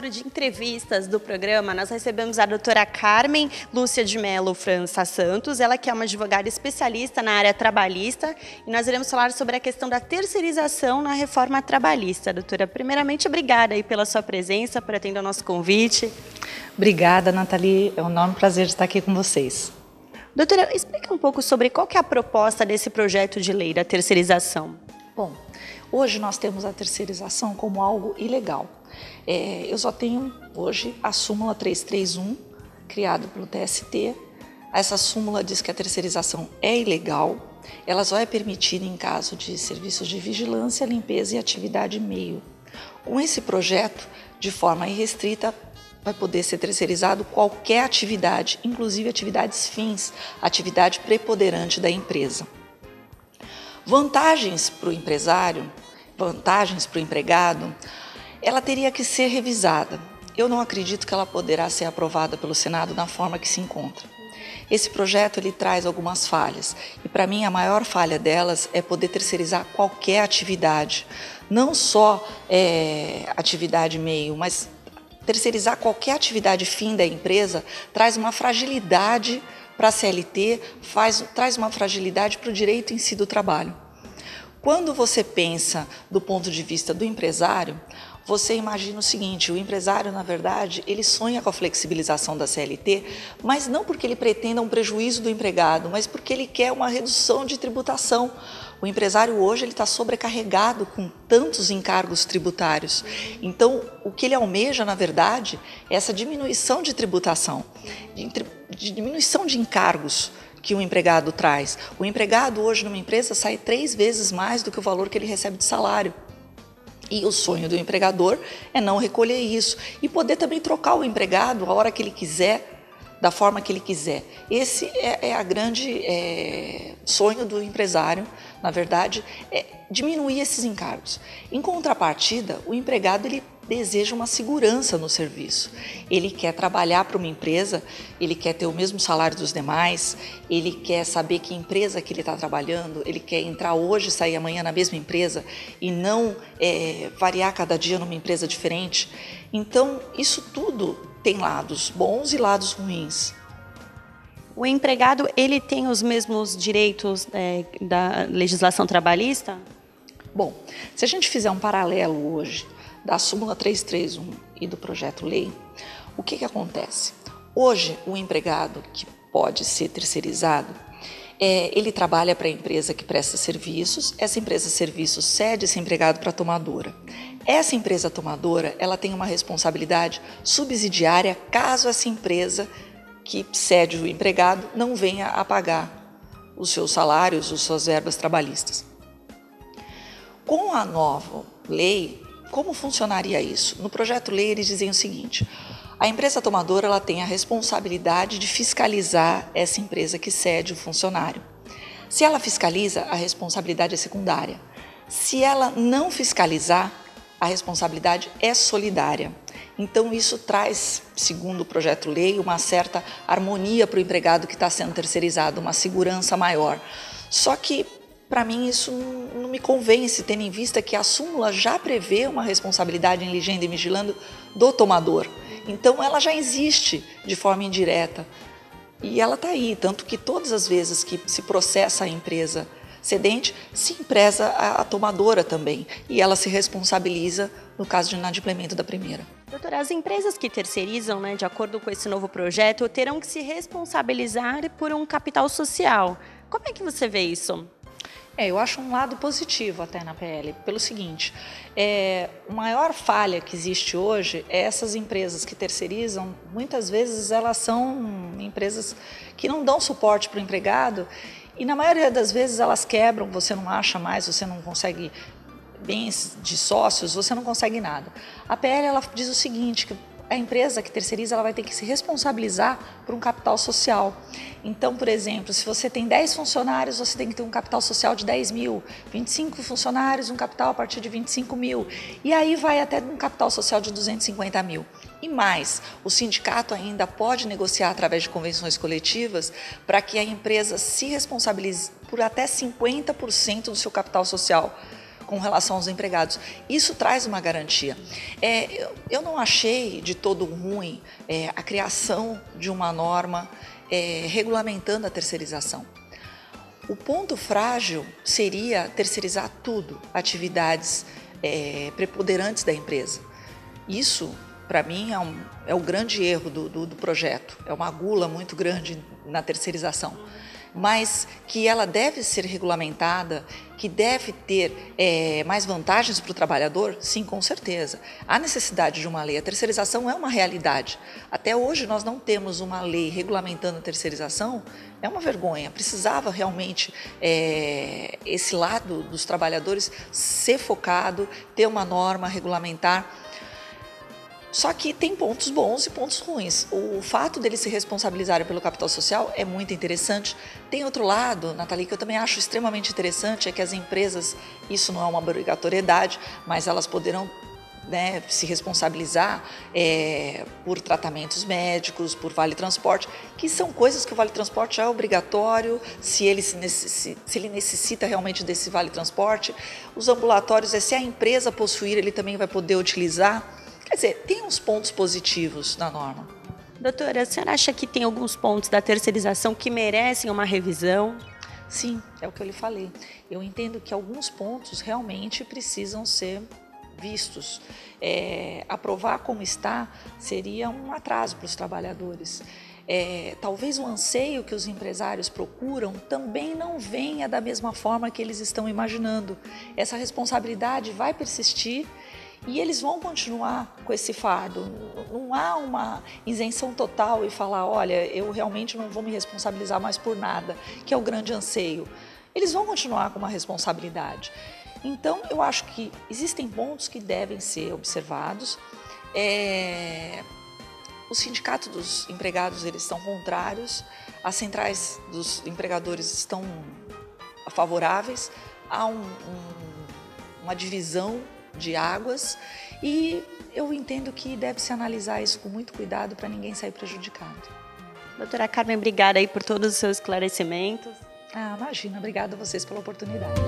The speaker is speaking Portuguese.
quadro de entrevistas do programa, nós recebemos a doutora Carmen Lúcia de Mello França Santos, ela que é uma advogada especialista na área trabalhista, e nós iremos falar sobre a questão da terceirização na reforma trabalhista. Doutora, primeiramente, obrigada aí pela sua presença, por atender ao nosso convite. Obrigada, Nathalie. É um enorme prazer estar aqui com vocês. Doutora, explica um pouco sobre qual é a proposta desse projeto de lei da terceirização. Bom, hoje nós temos a terceirização como algo ilegal. É, eu só tenho hoje a súmula 331, criada pelo TST. Essa súmula diz que a terceirização é ilegal, ela só é permitida em caso de serviços de vigilância, limpeza e atividade meio. Com esse projeto, de forma irrestrita, vai poder ser terceirizado qualquer atividade, inclusive atividades fins, atividade preponderante da empresa. Vantagens para o empresário, vantagens para o empregado, ela teria que ser revisada. Eu não acredito que ela poderá ser aprovada pelo Senado na forma que se encontra. Esse projeto ele traz algumas falhas e para mim a maior falha delas é poder terceirizar qualquer atividade, não só é, atividade meio, mas terceirizar qualquer atividade fim da empresa traz uma fragilidade para a CLT, faz, traz uma fragilidade para o direito em si do trabalho. Quando você pensa do ponto de vista do empresário, você imagina o seguinte: o empresário, na verdade, ele sonha com a flexibilização da CLT, mas não porque ele pretenda um prejuízo do empregado, mas porque ele quer uma redução de tributação. O empresário hoje ele está sobrecarregado com tantos encargos tributários. Então, o que ele almeja, na verdade, é essa diminuição de tributação, de diminuição de encargos que o empregado traz. O empregado hoje numa empresa sai três vezes mais do que o valor que ele recebe de salário. E o sonho do empregador é não recolher isso e poder também trocar o empregado a hora que ele quiser da forma que ele quiser. Esse é, é a grande é, sonho do empresário, na verdade, é diminuir esses encargos. Em contrapartida, o empregado ele deseja uma segurança no serviço. Ele quer trabalhar para uma empresa, ele quer ter o mesmo salário dos demais, ele quer saber que empresa que ele está trabalhando, ele quer entrar hoje e sair amanhã na mesma empresa e não é, variar cada dia numa empresa diferente. Então, isso tudo tem lados bons e lados ruins. O empregado ele tem os mesmos direitos é, da legislação trabalhista? Bom, se a gente fizer um paralelo hoje da súmula 331 e do projeto lei, o que, que acontece? Hoje, o empregado que pode ser terceirizado, é, ele trabalha para a empresa que presta serviços, essa empresa de serviços cede esse empregado para a tomadora. Essa empresa tomadora, ela tem uma responsabilidade subsidiária caso essa empresa que cede o empregado não venha a pagar os seus salários, as suas verbas trabalhistas. Com a nova lei, como funcionaria isso? No projeto lei eles dizem o seguinte: a empresa tomadora ela tem a responsabilidade de fiscalizar essa empresa que cede o funcionário. Se ela fiscaliza, a responsabilidade é secundária. Se ela não fiscalizar, a responsabilidade é solidária. Então, isso traz, segundo o projeto lei, uma certa harmonia para o empregado que está sendo terceirizado, uma segurança maior. Só que, para mim, isso não me convence, tendo em vista que a súmula já prevê uma responsabilidade em legenda e vigilando do tomador. Então, ela já existe de forma indireta. E ela está aí, tanto que todas as vezes que se processa a empresa cedente, se empresa a, a tomadora também e ela se responsabiliza no caso de inadimplemento da primeira. Doutora, as empresas que terceirizam, né, de acordo com esse novo projeto, terão que se responsabilizar por um capital social. Como é que você vê isso? É, eu acho um lado positivo até na PL, pelo seguinte: é, a maior falha que existe hoje é essas empresas que terceirizam, muitas vezes elas são empresas que não dão suporte para o empregado e na maioria das vezes elas quebram, você não acha mais, você não consegue bens de sócios, você não consegue nada. A PL ela diz o seguinte, que a empresa que terceiriza ela vai ter que se responsabilizar por um capital social. Então, por exemplo, se você tem 10 funcionários, você tem que ter um capital social de 10 mil, 25 funcionários, um capital a partir de 25 mil. E aí vai até um capital social de 250 mil. E mais, o sindicato ainda pode negociar através de convenções coletivas para que a empresa se responsabilize por até 50% do seu capital social. Com relação aos empregados. Isso traz uma garantia. É, eu, eu, não achei de todo ruim é, a criação de uma norma é, regulamentando a terceirização. O ponto frágil seria terceirizar tudo, atividades é, preponderantes da empresa. Isso, para mim, é, um, é, o grande erro do, do, do projeto. É uma gula muito grande na terceirização mas que ela deve ser regulamentada, que deve ter é, mais vantagens para o trabalhador? Sim, com certeza. Há necessidade de uma lei. A terceirização é uma realidade. Até hoje nós não temos uma lei regulamentando a terceirização. É uma vergonha. Precisava realmente é, esse lado dos trabalhadores ser focado, ter uma norma regulamentar só que tem pontos bons e pontos ruins. O fato deles se responsabilizarem pelo capital social é muito interessante. Tem outro lado, Nathalie, que eu também acho extremamente interessante, é que as empresas, isso não é uma obrigatoriedade, mas elas poderão né, se responsabilizar é, por tratamentos médicos, por vale transporte, que são coisas que o vale transporte é obrigatório, se ele, se, necessita, se ele necessita realmente desse vale transporte. Os ambulatórios, é se a empresa possuir, ele também vai poder utilizar. Dizer, tem uns pontos positivos na norma. Doutora, a senhora acha que tem alguns pontos da terceirização que merecem uma revisão? Sim, é o que eu lhe falei. Eu entendo que alguns pontos realmente precisam ser vistos. É, aprovar como está seria um atraso para os trabalhadores. É, talvez o anseio que os empresários procuram também não venha da mesma forma que eles estão imaginando. Essa responsabilidade vai persistir e eles vão continuar com esse fardo. Não há uma isenção total e falar, olha, eu realmente não vou me responsabilizar mais por nada, que é o grande anseio. Eles vão continuar com uma responsabilidade. Então, eu acho que existem pontos que devem ser observados. É... O sindicato dos empregados eles estão contrários, as centrais dos empregadores estão favoráveis. Há um, um, uma divisão de águas e eu entendo que deve se analisar isso com muito cuidado para ninguém sair prejudicado. Doutora Carmen, obrigada aí por todos os seus esclarecimentos. Ah, imagina, obrigada a vocês pela oportunidade.